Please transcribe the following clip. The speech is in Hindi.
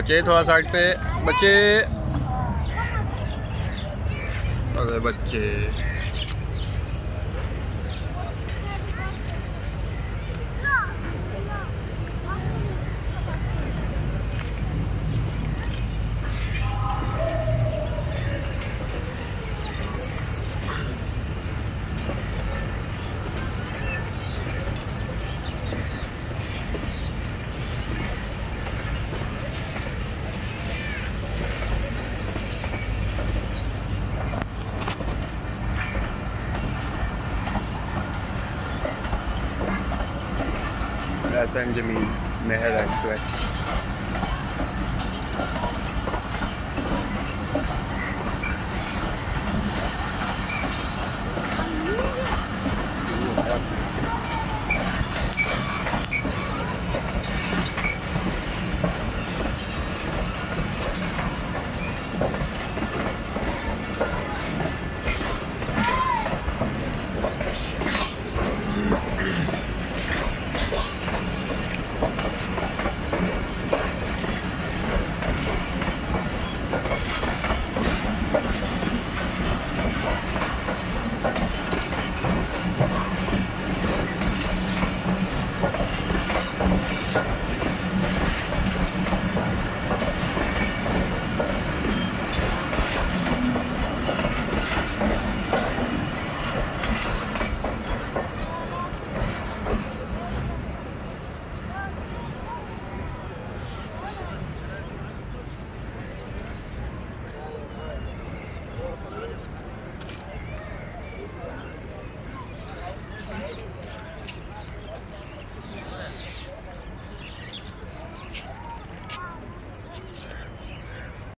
बच्चे थोड़ा साइड पे बच्चे अरे बच्चे। हसन जमील मेहर एक्सप्रेस